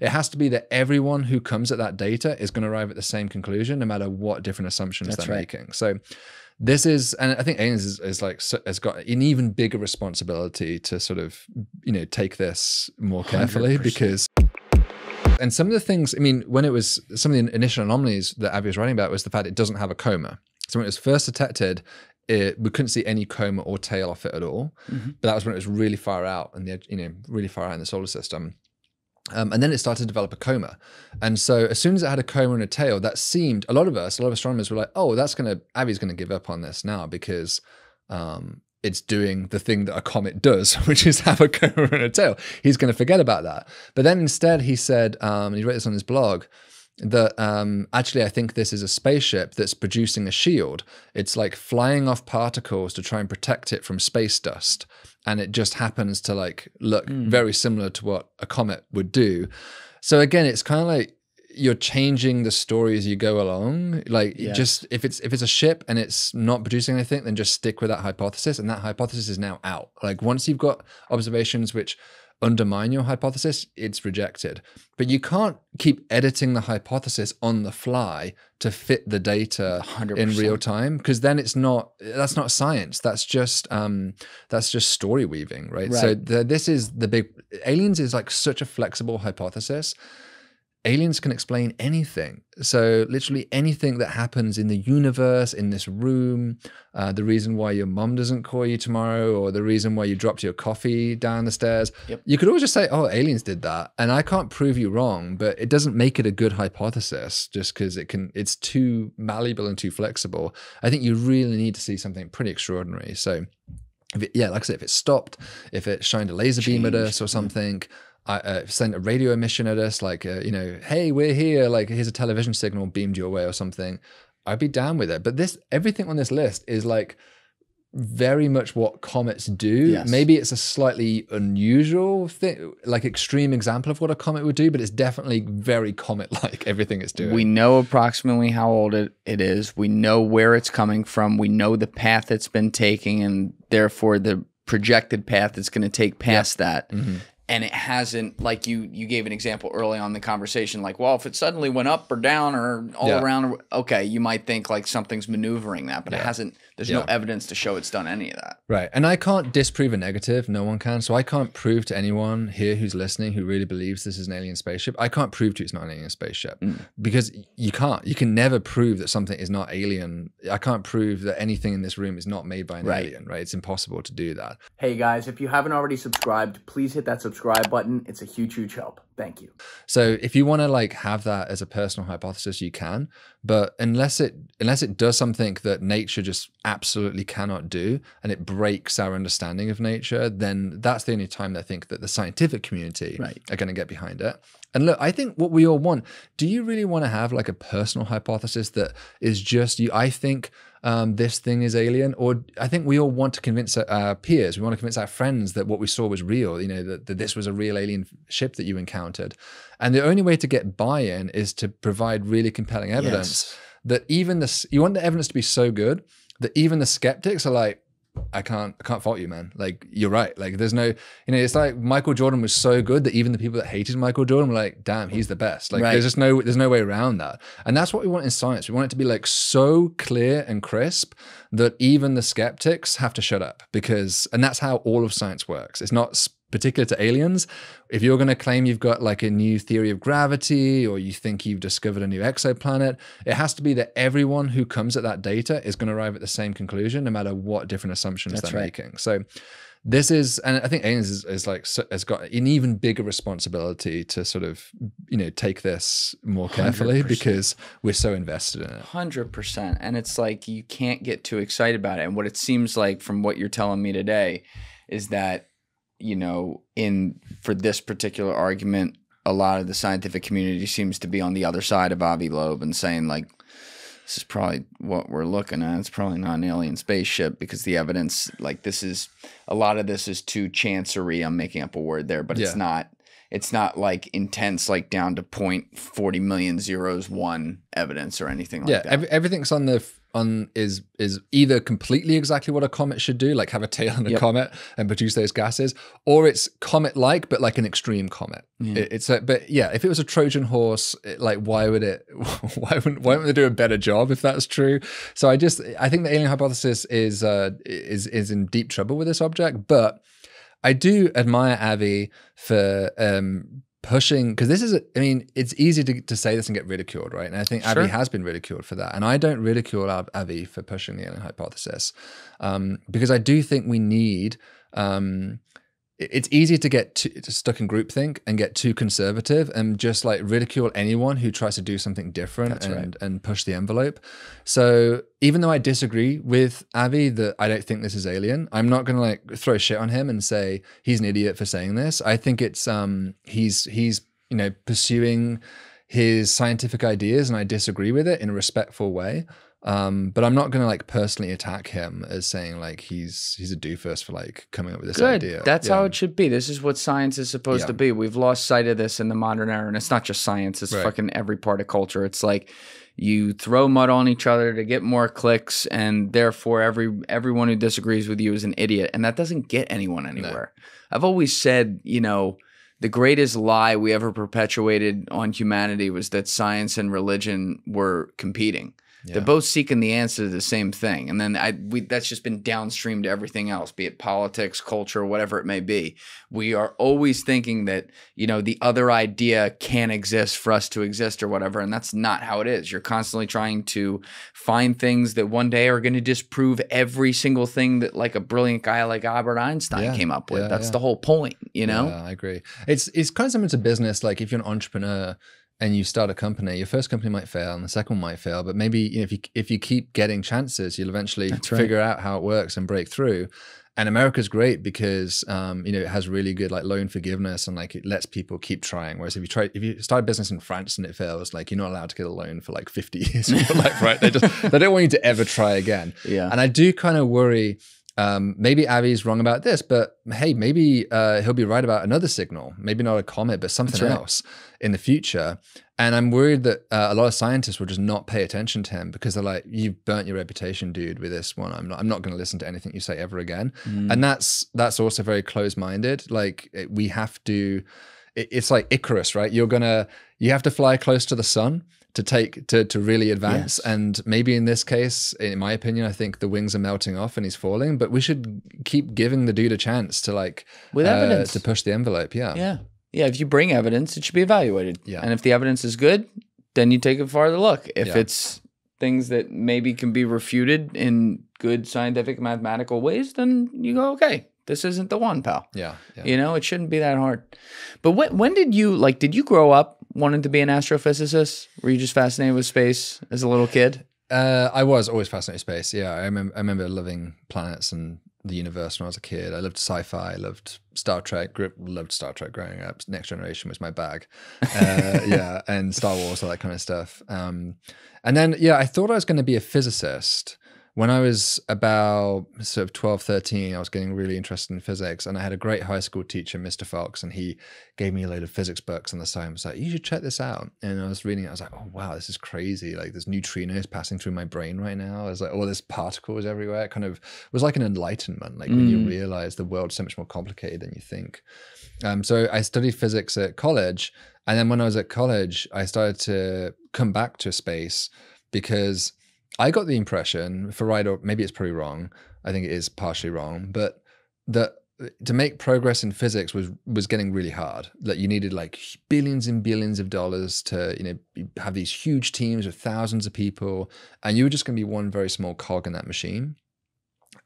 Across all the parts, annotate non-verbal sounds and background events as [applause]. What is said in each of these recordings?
It has to be that everyone who comes at that data is going to arrive at the same conclusion, no matter what different assumptions That's they're right. making. So this is, and I think Ains is, is like has got an even bigger responsibility to sort of you know take this more carefully 100%. because. And some of the things, I mean, when it was some of the initial anomalies that Avi was writing about was the fact it doesn't have a coma. So when it was first detected, it, we couldn't see any coma or tail off it at all. Mhm. But that was when it was really far out and you know really far out in the solar system. Um, and then it started to develop a coma. And so as soon as it had a coma and a tail, that seemed a lot of us, a lot of astronomers were like, oh, that's gonna Avi's gonna give up on this now because um, it's doing the thing that a comet does, [laughs] which is have a coma and a tail. He's gonna forget about that. But then instead he said, um, and he wrote this on his blog, that um, actually I think this is a spaceship that's producing a shield. It's like flying off particles to try and protect it from space dust, and it just happens to like look Mm. very similar to what a comet would do. So again, it's kind of like you're changing the story as you go along. Like Yes. just if it's if it's a ship and it's not producing anything, then just stick with that hypothesis, and that hypothesis is now out. Like once you've got observations which undermine your hypothesis, it's rejected. But you can't keep editing the hypothesis on the fly to fit the data 100%. in real time because then it's not that's not science that's just um that's just story weaving right, so the, this is the big aliens is like such a flexible hypothesis aliens can explain anything. So literally anything that happens in the universe in this room uh, the reason why your mom doesn't call you tomorrow or the reason why you dropped your coffee down the stairs. Yep. you could always just say oh aliens did that and i can't prove you wrong but it doesn't make it a good hypothesis just because it can it's too malleable and too flexible. I think you really need to see something pretty extraordinary. So if it, yeah like i said if it stopped if it shined a laser beam at us or something I, uh, sent a radio emission at us like uh, you know hey we're here like here's a television signal beamed your way or something i'd be down with it but this everything on this list is like very much what comets do Yes. maybe it's a slightly unusual thing like extreme example of what a comet would do but it's definitely very comet like [laughs] everything it's doing We know approximately how old it, it is. We know where it's coming from. We know the path it's been taking, and therefore the projected path it's going to take past that. Mhm. And it hasn't, like you you gave an example early on in the conversation, like, well, if it suddenly went up or down or all Yeah. around, or- okay, you might think like something's maneuvering that, but it hasn't. There's no evidence to show it's done any of that. Right. And I can't disprove a negative. No one can. So I can't prove to anyone here who's listening who really believes this is an alien spaceship. I can't prove to you it's not an alien spaceship Mm. because you can't. You can never prove that something is not alien. I can't prove that anything in this room is not made by an Right. alien, right? It's impossible to do that. Hey guys, if you haven't already subscribed, please hit that subscribe button. It's a huge, huge help. Thank you. So if you want to like have that as a personal hypothesis, you can. But unless it unless it does something that nature just absolutely cannot do and it breaks our understanding of nature, then that's the only time that I think that the scientific community Right. are going to get behind it. And look, I think what we all want, do you really want to have like a personal hypothesis that is just you? I think um, this thing is alien, or I think we all want to convince our peers, we want to convince our friends that what we saw was real, you know, that, that this was a real alien ship that you encountered. And the only way to get buy in is to provide really compelling evidence Yes. that even this, you want the evidence to be so good that even the skeptics are like, I can't, I can't fault you, man. Like you're right. Like there's no, you know, it's like Michael Jordan was so good that even the people that hated Michael Jordan were like, damn, he's the best. Like Right. there's just no, there's no way around that. And that's what we want in science. We want it to be like so clear and crisp that even the skeptics have to shut up because, and that's how all of science works. It's not particular to aliens. If you're going to claim you've got like a new theory of gravity or you think you've discovered a new exoplanet, it has to be that everyone who comes at that data is going to arrive at the same conclusion, no matter what different assumptions That's they're right. making. So this is, and I think aliens is, is like has got an even bigger responsibility to sort of you know take this more carefully 100%. because we're so invested in it. Hundred percent, and it's like you can't get too excited about it. And what it seems like from what you're telling me today is that you know, in for this particular argument, a lot of the scientific community seems to be on the other side of Avi Loeb and saying like, this is probably what we're looking at. It's probably not an alien spaceship because the evidence, like this is a lot of this is too chancery. I'm making up a word there, but it's not. It's not like intense, like down to point forty million zeros one evidence or anything like yeah, that. every, everything's on the on is is either completely exactly what a comet should do, like have a tail on a Yep. comet and produce those gases, or it's comet-like but like an extreme comet. It- it's a, but yeah, if it was a Trojan horse, it, like why would it? [laughs] Why wouldn't why wouldn't they do a better job if that's true? So I just I think the alien hypothesis is uh, is is in deep trouble with this object, but I do admire Avi for um, pushing because this is, a, I mean, it's easy to, to say this and get ridiculed, right? And I think Sure. Avi has been ridiculed for that. And I don't ridicule Av- Avi for pushing the alien hypothesis um, because I do think we need. Um, it's easy to get too, stuck in groupthink and get too conservative and just like ridicule anyone who tries to do something different That's and, right. and push the envelope. So even though I disagree with Avi that I don't think this is alien, I'm not gonna like throw shit on him and say he's an idiot for saying this. I think it's um he's he's you know pursuing his scientific ideas and I disagree with it in a respectful way. Um, but I'm not gonna like personally attack him as saying like he's he's a doofus for like coming up with this Good. idea. That's Yeah. how it should be. This is what science is supposed Yeah. to be. We've lost sight of this in the modern era, and it's not just science. It's Right. fucking every part of culture. It's like you throw mud on each other to get more clicks, and therefore every everyone who disagrees with you is an idiot, and that doesn't get anyone anywhere. I've always said, you know. The greatest lie we ever perpetuated on humanity was that science and religion were competing. Yeah. They're both seeking the answer to the same thing, and then I we that's just been downstream to everything else, be it politics, culture, whatever it may be. We are always thinking that you know the other idea can't exist for us to exist or whatever, and that's not how it is. You're constantly trying to find things that one day are going to disprove every single thing that like a brilliant guy like Albert Einstein Yeah, came up with. yeah, that's the whole point, you know. Yeah, I agree. It's it's kind of similar to business. Like if you're an entrepreneur and you start a company, your first company might fail and the second one might fail. But maybe you know, if you if you keep getting chances, you'll eventually right. figure out how it works and break through. And America's great because um, you know it has really good like loan forgiveness and like it lets people keep trying. Whereas if you try if you start a business in France and it fails, like you're not allowed to get a loan for like 50 [laughs] years of your life, right? They just they don't want you to ever try again. Yeah. And I do kind of worry. Um, maybe Avi's wrong about this, but hey, maybe uh, he'll be right about another signal. Maybe not a comet, but something right. else in the future. And I'm worried that uh, a lot of scientists will just not pay attention to him because they're like, "You've burnt your reputation, dude, with this one. I'm not. I'm not going to listen to anything you say ever again." Mm. And that's that's also very close-minded. Like it- we have to. it- It's like Icarus, right? You're gonna you have to fly close to the sun to take to to really advance. Yes. And maybe in this case, in my opinion, I think the wings are melting off and he's falling. But we should keep giving the dude a chance to like With uh, evidence. to push the envelope. Yeah. Yeah. Yeah. If you bring evidence, it should be evaluated. Yeah. And if the evidence is good, then you take a farther look. If Yeah. it's things that maybe can be refuted in good scientific mathematical ways, then you go, okay, this isn't the one, pal. Yeah. yeah. You know, it shouldn't be that hard. But when when did you like did you grow up wanting to be an astrophysicist? Were you just fascinated with space as a little kid? Uh, I was always fascinated with space. Yeah, I remember. I remember loving planets and the universe when I was a kid. I loved sci-fi. I loved Star Trek. Grew, loved Star Trek growing up. Next Generation was my bag. Uh, [laughs] yeah, and Star Wars, all that kind of stuff. Um, and then yeah, I thought I was going to be a physicist. When I was about sort of 12, 13, I was getting really interested in physics. And I had a great high school teacher, Mr. Fox, and he gave me a load of physics books on the side. and was like, you should check this out. And I was reading it. I was like, oh, wow, this is crazy. Like, there's neutrinos passing through my brain right now. I was like, oh, there's particles everywhere. It kind of was like an enlightenment, like when you Mm. realize the world's so much more complicated than you think. Um, so I studied physics at college. And then when I was at college, I started to come back to space because I got the impression, for right or maybe it's pretty wrong. I think it is partially wrong, but that to make progress in physics was was getting really hard. That you needed like billions and billions of dollars to you know have these huge teams of thousands of people, and you were just going to be one very small cog in that machine.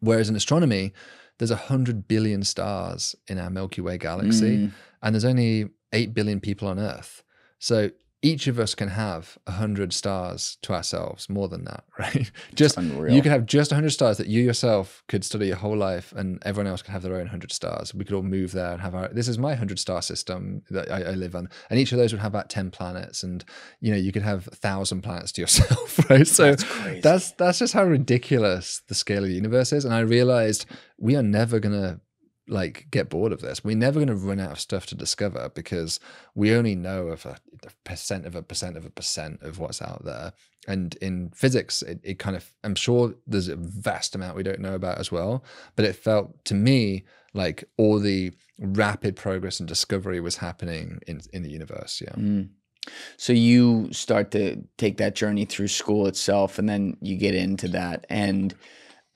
Whereas in astronomy, there's a hundred billion stars in our Milky Way galaxy, Mm. and there's only 8 billion people on Earth. So each of us can have 100 stars to ourselves, more than that, [laughs] right? Just you could have just 100 stars that you yourself could study your whole life, and everyone else could have their own 100 stars. We could all move there and have our. This is my 100 star system that I, I live on, and each of those would have about 10 planets, and you know you could have a thousand planets to [laughs] yourself, right? So That's that's that's just how ridiculous the scale of the universe is, and I realized we are never gonna like get bored of this. We're never going to run out of stuff to discover because we only know of a, percent of a percent of a percent of what's out there. and in physics, it, it kind of, I'm sure there's a vast amount we don't know about as well. But it felt to me like all the rapid progress and discovery was happening in, in the universe. Yeah. Mm. So you start to take that journey through school itself, and then you get into that, and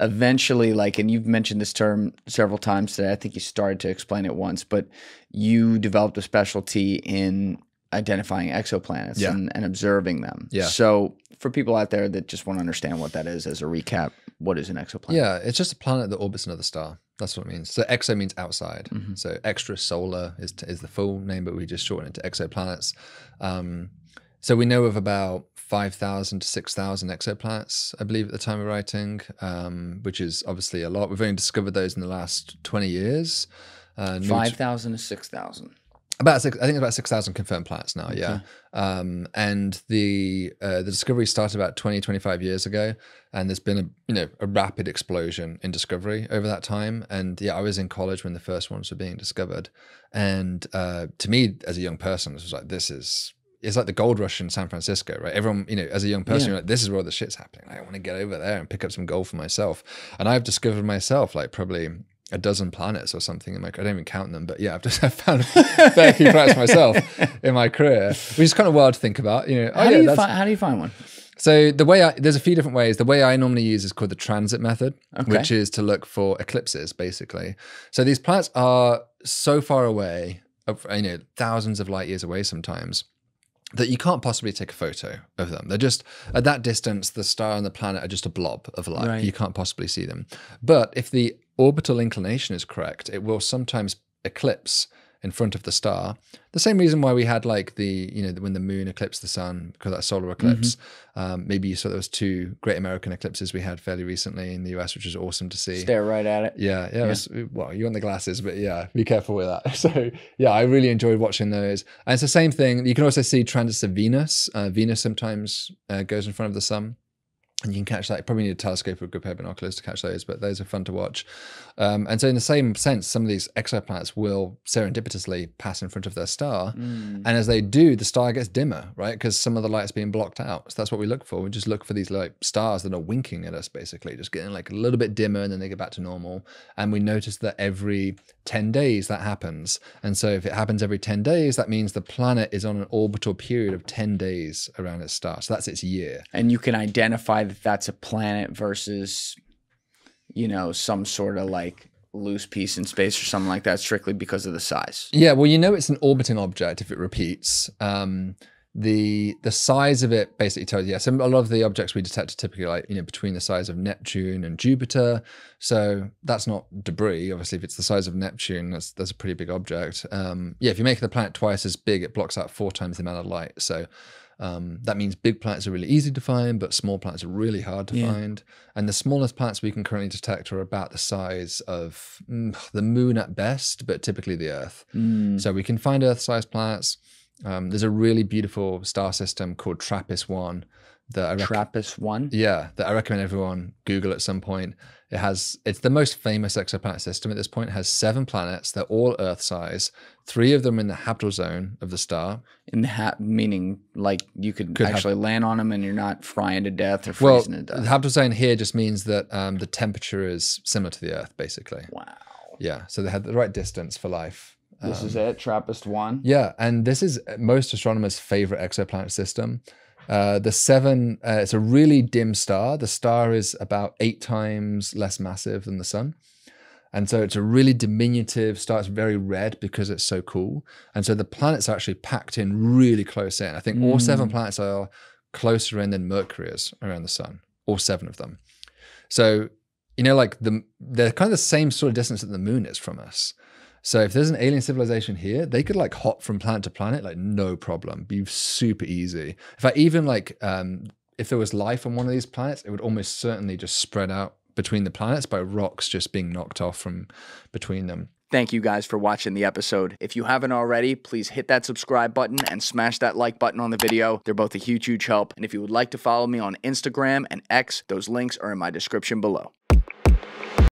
eventually, like, and you've mentioned this term several times today. I think you started to explain it once, but you developed a specialty in identifying exoplanets Yeah. and, and observing them. Yeah. So for people out there that just want to understand what that is, as a recap, what is an exoplanet? Yeah, it's just a planet that orbits another star. That's what it means. So exo means outside. Mhm. So extrasolar is is the full name, but we just shorten it to exoplanets. Um, so we know of about five thousand to six thousand exoplanets, I believe, at the time of writing, um, which is obviously a lot. We've only discovered those in the last twenty years. Uh, Five thousand to six thousand. about six, I think it's about six thousand confirmed planets now. Yeah, um, and the uh, the discovery started about 20, 25 years ago, and there's been a you know a rapid explosion in discovery over that time. And yeah, I was in college when the first ones were being discovered, and uh, to me as a young person, it was like this is. It's like the gold rush in San Francisco, right? Everyone, you know, as a young person, Yeah. you're like, this is where all the shit's happening. I want to get over there and pick up some gold for myself. And I've discovered myself like probably a dozen planets or something in my I don't even count them, but yeah, I've just [laughs] I've found a fair few planets myself in my career, which is kind of wild to think about. You know, oh How yeah, do you find? How do you find one? so the way I there's a few different ways. The way I normally use is called the transit method, Okay. which is to look for eclipses, basically. So these planets are so far away, you know, thousands of light years away sometimes, that you can't possibly take a photo of them. They're just at that distance. The star and the planet are just a blob of light. Right. You can't possibly see them. But if the orbital inclination is correct, it will sometimes eclipse in front of the star. The same reason why we had like the, you know, when the moon eclipsed the sun because that solar eclipse. Um, maybe you saw those two great American eclipses we had fairly recently in the US, which was awesome to see. Stare right at it. Yeah, yeah. it was- well, you want the glasses, but yeah, be careful with that. [laughs] So yeah, I really enjoyed watching those. And it's the same thing. You can also see transits of Venus. Uh, Venus sometimes uh, goes in front of the sun. And you can catch that. You probably need a telescope or a good pair of binoculars to catch those, but those are fun to watch. Um, and so, in the same sense, some of these exoplanets will serendipitously pass in front of their star. Mm. And as they do, the star gets dimmer, right? Because some of the light's being blocked out. So that's what we look for. We just look for these like stars that are winking at us, basically, just getting like a little bit dimmer and then they get back to normal. And we notice that every 10 days that happens. And so if it happens every 10 days, that means the planet is on an orbital period of 10 days around its star. So that's its year. and you can identify that that's a planet versus you know some sort of like loose piece in space or something like that strictly because of the size Yeah, well, you know it's an orbiting object if it repeats. Um, the the size of it basically tells you. Yeah, so a lot of the objects we detect are typically like you know between the size of Neptune and Jupiter. So that's not debris. Obviously, if it's the size of Neptune, that's that's a pretty big object. Um, yeah, if you make the planet twice as big, it blocks out four times the amount of light. So. Um, that means big planets are really easy to find, but small planets are really hard to Yeah. find. And the smallest planets we can currently detect are about the size of mm, the moon at best, but typically the Earth. Mm. So we can find Earth-sized planets. Um, there's a really beautiful star system called TRAPPIST-1 that I rec- trappist one yeah that I recommend everyone Google at some point. It has it's the most famous exoplanet system at this point. It has seven planets. They're all Earth-size. Three of them in the habitable zone of the star. in the ha- meaning like you could, Could have- actually land on them and you're not frying to death or Well, freezing to death. the habitable zone here just means that um, the temperature is similar to the Earth, basically. wow Yeah, so they had the right distance for life. this Um, is it trappist one Yeah, and this is most astronomers' favorite exoplanet system. Uh, the seven, uh, it's a really dim star. The star is about eight times less massive than the sun. And so it's a really diminutive star. It's very red because it's so cool. And so the planets are actually packed in really close in. I think all seven planets are closer in than Mercury is around the sun, all seven of them. So, you know, like the they're kind of the same sort of distance that the moon is from us. So if there's an alien civilization here, they could like hop from planet to planet, like no problem, be super easy. In fact, even like um, if there was life on one of these planets, it would almost certainly just spread out between the planets by rocks just being knocked off from between them. Thank you guys for watching the episode. If you haven't already, please hit that subscribe button and smash that like button on the video. They're both a huge, huge help. And if you would like to follow me on Instagram and X, those links are in my description below.